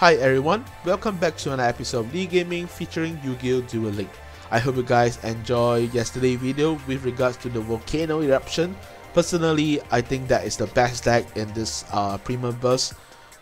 Hi everyone, welcome back to another episode of League Gaming featuring Yu-Gi-Oh! Duel Link. I hope you guys enjoyed yesterday's video with regards to the volcano eruption. Personally, I think that is the best deck in this uh, Premium Burst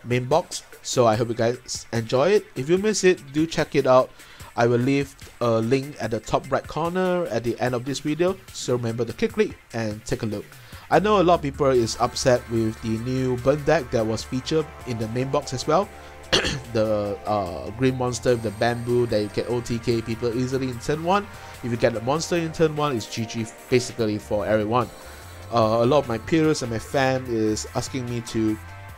main box, so I hope you guys enjoy it. If you miss it, do check it out. I will leave a link at the top right corner at the end of this video, so remember to click it and take a look. I know a lot of people is upset with the new burn deck that was featured in the main box as well. the uh, green monster with the bamboo that you can OTK people easily in turn 1. If you get the monster in turn 1, it's GG basically for everyone. Uh, a lot of my peers and my fam is asking me to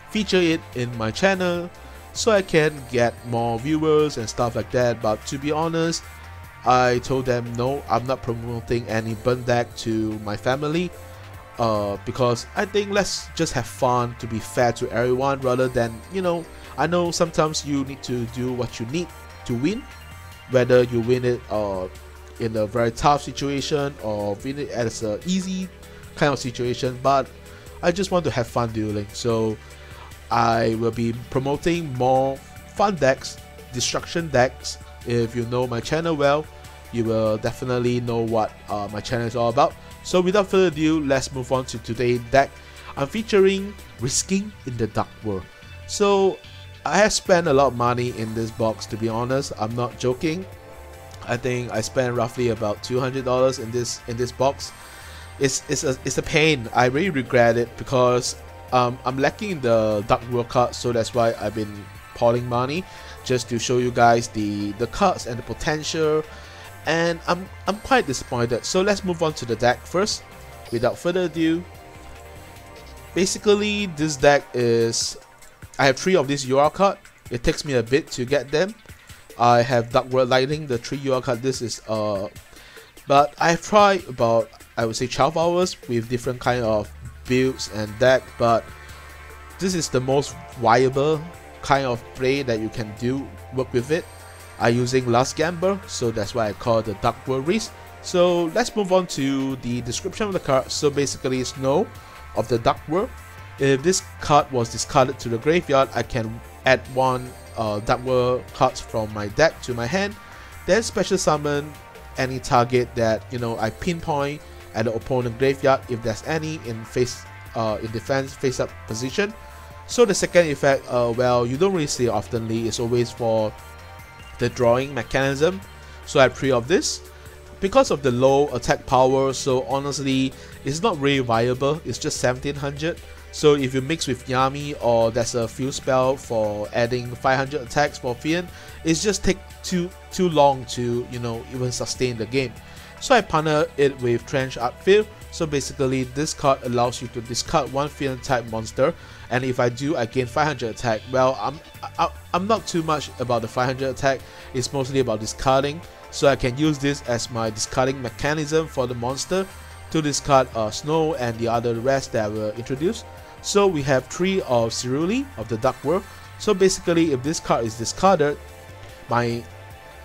feature it in my channel so I can get more viewers and stuff like that but to be honest I told them no I'm not promoting any burn deck to my family uh, because I think let's just have fun to be fair to everyone rather than you know I know sometimes you need to do what you need to win whether you win it uh, in a very tough situation or win it as a easy kind of situation but I just want to have fun dueling so I will be promoting more fun decks, destruction decks. If you know my channel well, you will definitely know what uh, my channel is all about. So without further ado, let's move on to today's deck. I'm featuring Risking in the Dark World. So I have spent a lot of money in this box to be honest, I'm not joking. I think I spent roughly about $200 in this in this box. It's, it's, a, it's a pain, I really regret it because um, I'm lacking the Dark World card, so that's why I've been pouring money just to show you guys the the cards and the potential. And I'm I'm quite disappointed. So let's move on to the deck first. Without further ado, basically this deck is I have three of these UR card. It takes me a bit to get them. I have Dark World Lightning, the three UR card. This is uh, but I've tried about I would say 12 hours with different kind of builds and deck but this is the most viable kind of play that you can do work with it I using last gamble so that's why I call the dark world risk so let's move on to the description of the card so basically snow of the dark world if this card was discarded to the graveyard I can add one uh, dark world cards from my deck to my hand then special summon any target that you know I pinpoint at the opponent graveyard if there's any in face uh, in defense face up position. So the second effect, uh, well, you don't really see oftenly. It's always for the drawing mechanism. So I three of this. Because of the low attack power, so honestly, it's not really viable. It's just 1700. So if you mix with Yami or there's a few spell for adding 500 attacks for Fian, it's just take too too long to you know even sustain the game. So I partner it with Trench Outfield. So basically this card allows you to discard one field type monster and if I do I gain 500 attack. Well I'm, I, I'm not too much about the 500 attack, it's mostly about discarding. So I can use this as my discarding mechanism for the monster to discard uh, Snow and the other rest that I will introduce. So we have 3 of Ceruli of the Dark World. So basically if this card is discarded, my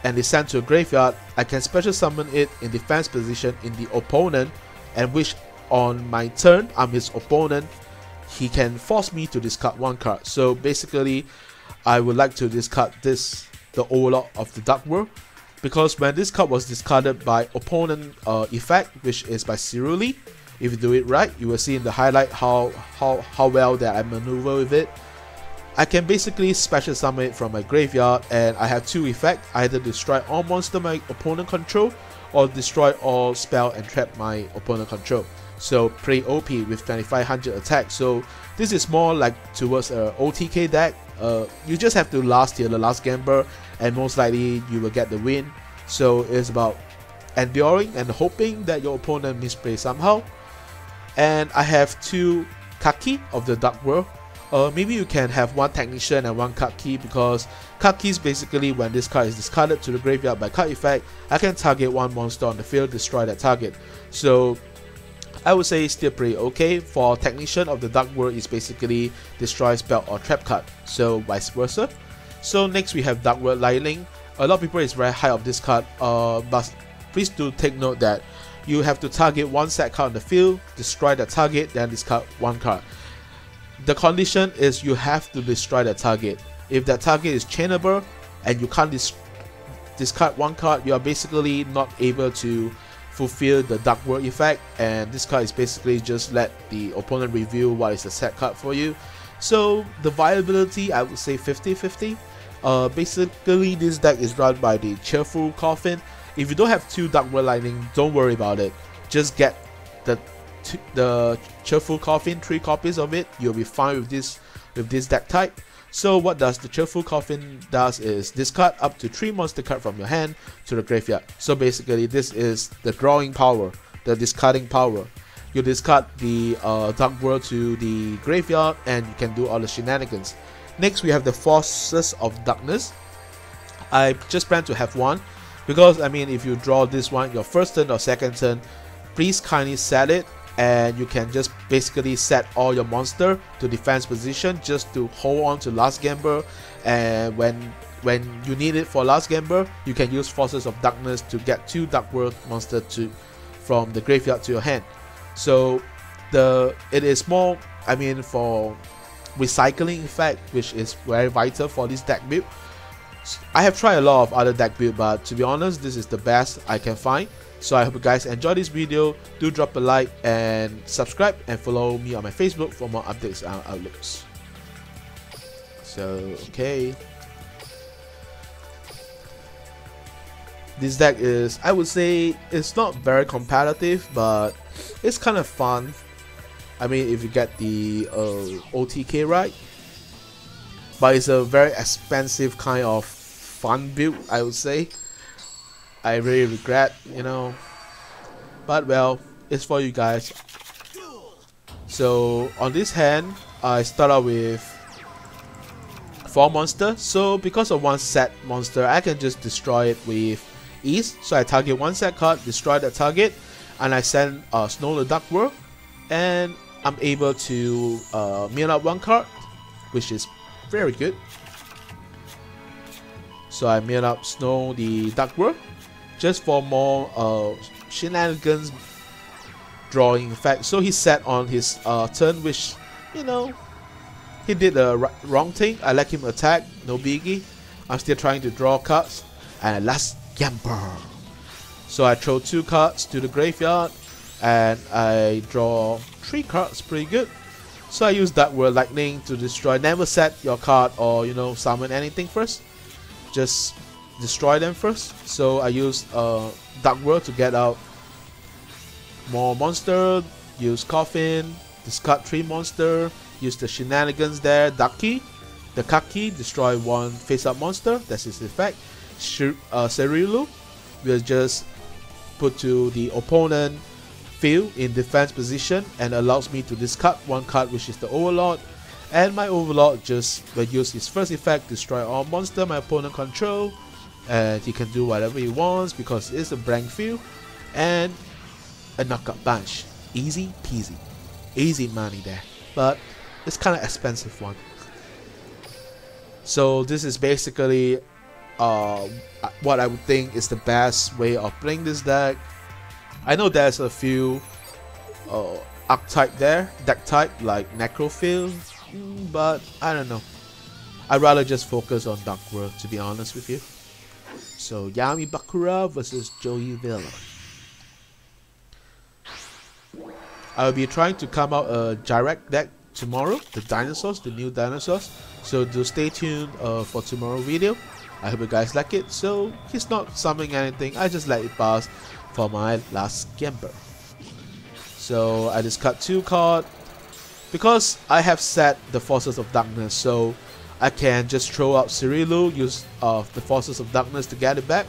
and is sent to a graveyard, I can special summon it in defense position in the opponent and which on my turn I'm his opponent, he can force me to discard one card. So basically, I would like to discard this, the Overlord of the Dark World, because when this card was discarded by opponent uh, effect, which is by Ceruli, if you do it right, you will see in the highlight how, how, how well that I maneuver with it. I can basically special summon it from my graveyard and I have two effects, either destroy all monster my opponent control or destroy all spell and trap my opponent control. So pretty OP with 2500 attack. So this is more like towards a OTK deck. Uh, you just have to last here the last gamble and most likely you will get the win. So it's about enduring and hoping that your opponent misplays somehow. And I have two Kaki of the Dark World uh, maybe you can have one technician and one card key because card keys basically when this card is discarded to the graveyard by card effect, I can target one monster on the field, destroy that target. So I would say still pretty okay. For technician of the dark world is basically destroy spell or trap card, so vice versa. So next we have dark world lightning. A lot of people is very high of this card, uh, but please do take note that you have to target one set card on the field, destroy the target, then discard one card the condition is you have to destroy the target. if that target is chainable and you can't dis discard one card, you are basically not able to fulfill the Dark World effect and this card is basically just let the opponent reveal what is the set card for you. So the viability I would say 50-50. Uh, basically this deck is run by the Cheerful Coffin. If you don't have two Dark World Lightning, don't worry about it. Just get the the Cheerful Coffin, three copies of it, you'll be fine with this with this deck type. So what does the Cheerful Coffin does is discard up to 3 monster card from your hand to the graveyard. So basically this is the drawing power, the discarding power. You discard the uh, Dark World to the graveyard and you can do all the shenanigans. Next we have the Forces of Darkness. I just plan to have one because I mean if you draw this one your first turn or second turn please kindly set it and you can just basically set all your monster to defense position just to hold on to last gamble. And when when you need it for last gamble you can use forces of darkness to get two dark world monster to from the graveyard to your hand. So the it is more i mean for recycling effect which is very vital for this deck build. I have tried a lot of other deck build but to be honest this is the best i can find so I hope you guys enjoyed this video. Do drop a like and subscribe and follow me on my Facebook for more updates and outlooks. So, okay. This deck is, I would say, it's not very competitive, but it's kind of fun. I mean, if you get the uh, OTK right. But it's a very expensive kind of fun build, I would say. I really regret, you know. But well, it's for you guys. So on this hand, I start out with four monster. So because of one set monster, I can just destroy it with ease. So I target one set card, destroy that target, and I send uh, Snow the Dark World, and I'm able to uh, mill out one card, which is very good. So I mill up Snow the Dark World, just for more uh, shenanigans drawing effect. So he sat on his uh, turn, which, you know, he did the wrong thing. I let him attack, no biggie. I'm still trying to draw cards. And last gamble. So I throw two cards to the graveyard and I draw three cards, pretty good. So I use Dark World Lightning to destroy. Never set your card or, you know, summon anything first. Just destroy them first. So I use uh, Dark World to get out more monster, use Coffin, discard 3 monster, use the shenanigans there, Ducky, the Kaki, destroy one face-up monster, that's his effect. Sh uh, Ceruli will just put to the opponent field in defense position and allows me to discard one card which is the Overlord and my Overlord just will use his first effect destroy all monster my opponent control and he can do whatever he wants because it's a blank field and a knockout bunch easy peasy. Easy money there. But it's kind of expensive one. So this is basically uh, what I would think is the best way of playing this deck. I know there's a few uh, archetype there deck type like Necrophil but I don't know. I'd rather just focus on Dark World to be honest with you so Yami Bakura versus Joey Villa. I'll be trying to come out a direct deck tomorrow, the dinosaurs, the new dinosaurs. So do stay tuned uh, for tomorrow video. I hope you guys like it. So he's not summoning anything, I just let it pass for my last gamble. So I just cut two card because I have set the forces of darkness. So I can just throw out Ceruli, use uh, the Forces of Darkness to get it back.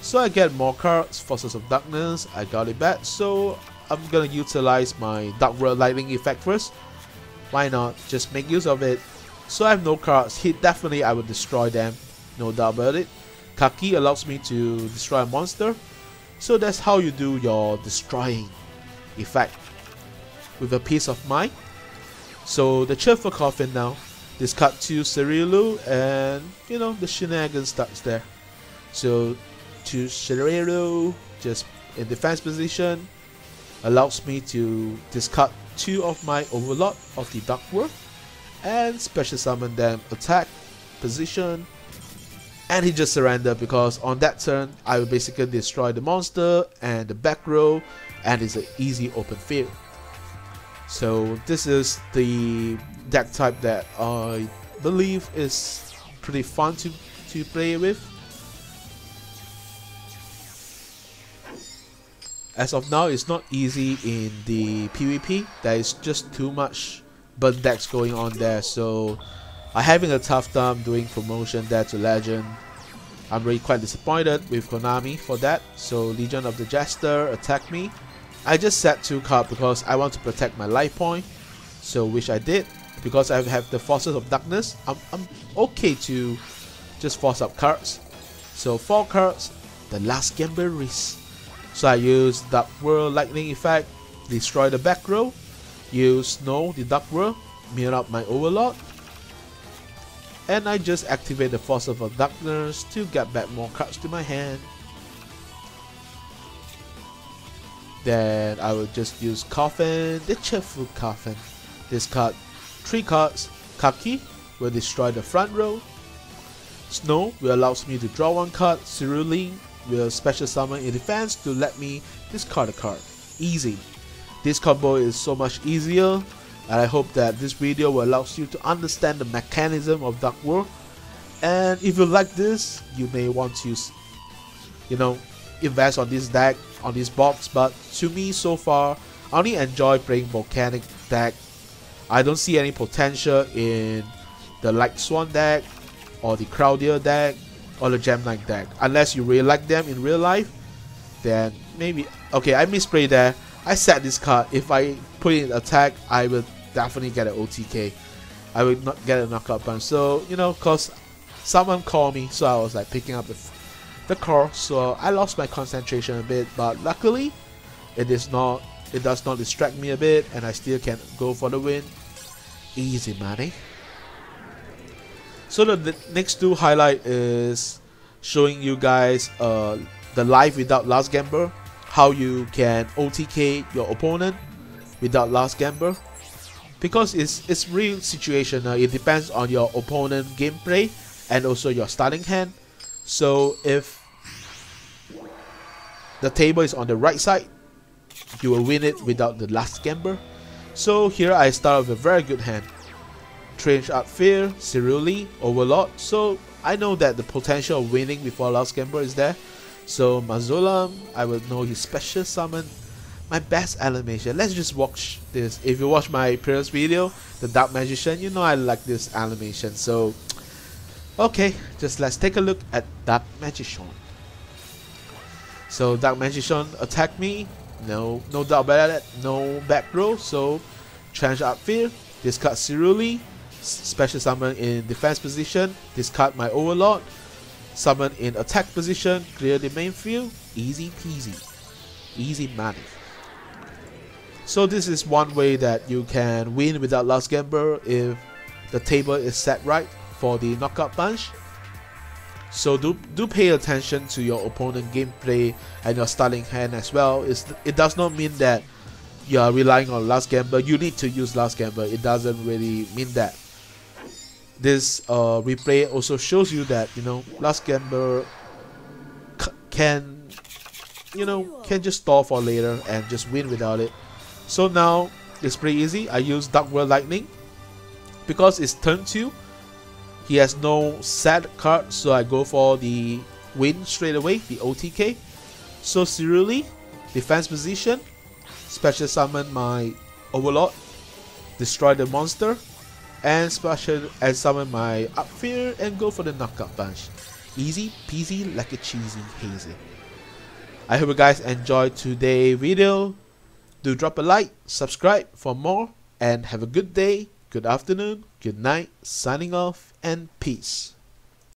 So I get more cards, Forces of Darkness, I got it back. So I'm gonna utilize my Dark World Lightning effect first. Why not? Just make use of it. So I have no cards. He definitely I will destroy them. No doubt about it. Kaki allows me to destroy a monster. So that's how you do your destroying effect. With a peace of mind. So the Cheerful Coffin now discard to Ceruli and you know the shenanigans starts there. So to Ceruli just in defense position allows me to discard two of my Overlord of the Dark World and special summon them attack position. And he just surrendered because on that turn, I will basically destroy the monster and the back row and it's an easy open field. So this is the deck type that I believe is pretty fun to, to play with. As of now, it's not easy in the PvP. There is just too much burn decks going on there. So I'm having a tough time doing promotion there to Legend. I'm really quite disappointed with Konami for that. So Legion of the Jester attack me. I just set 2 cards because I want to protect my life point. So which I did. Because I have the Forces of Darkness, I'm, I'm okay to just force up cards. So 4 cards, the last Gamble Risk. So I use Dark World Lightning Effect, destroy the back row, use Snow, the Dark World, mirror up my Overlord, and I just activate the Force of Darkness to get back more cards to my hand. Then I will just use Coffin, the Cheerful Coffin. This card, 3 cards, Kaki will destroy the front row. Snow will allows me to draw one card, Cerulean will special summon in defense to let me discard a card. Easy. This combo is so much easier and I hope that this video will allow you to understand the mechanism of Dark World and if you like this you may want to use you know invest on this deck on this box but to me so far I only enjoy playing volcanic deck I don't see any potential in the Lightsworn deck or the Cloudian deck or the Gem Knight deck. Unless you really like them in real life, then maybe... Okay, I misplay there. I set this card. If I put it in attack, I will definitely get an OTK. I will not get a knockout punch. So, you know, cause someone called me, so I was like picking up the, the car, So I lost my concentration a bit, but luckily, it is not. It does not distract me a bit, and I still can go for the win. Easy money. So the, next two highlight is showing you guys uh, the life without last gambler, how you can OTK your opponent without last gambler. Because it's it's real situational. It depends on your opponent gameplay and also your starting hand. So if the table is on the right side, you will win it without the last gambler. So here I start with a very good hand. Strange Art Fear, Ceruli, Overlord. So I know that the potential of winning before Last Gambler is there. So Mausoleum, I will know his special summon. My best animation. Let's just watch this. If you watch my previous video, the Dark Magician, you know I like this animation. So, okay, just let's take a look at Dark Magician. So Dark Magician attack me. No, no doubt about that. No back row. So, Strange Art Fear, discard Ceruli, special summon in defense position, discard my overlord, summon in attack position, clear the main field, easy peasy, easy money. So this is one way that you can win without last gambler if the table is set right for the knockout punch. So do do pay attention to your opponent gameplay and your starting hand as well. It's, it does not mean that you are relying on last gambler. You need to use last gambler. It doesn't really mean that this uh, replay also shows you that you know last gambler can you know can just stall for later and just win without it so now it's pretty easy I use Dark World Lightning because it's turn 2 he has no sad card so I go for the win straight away the OTK so Ceruli defense position special summon my Overlord destroy the monster and special and summon my up fear and go for the knockout punch. Easy peasy like a cheesy hazy. I hope you guys enjoyed today's video. Do drop a like, subscribe for more, and have a good day, good afternoon, good night, signing off, and peace.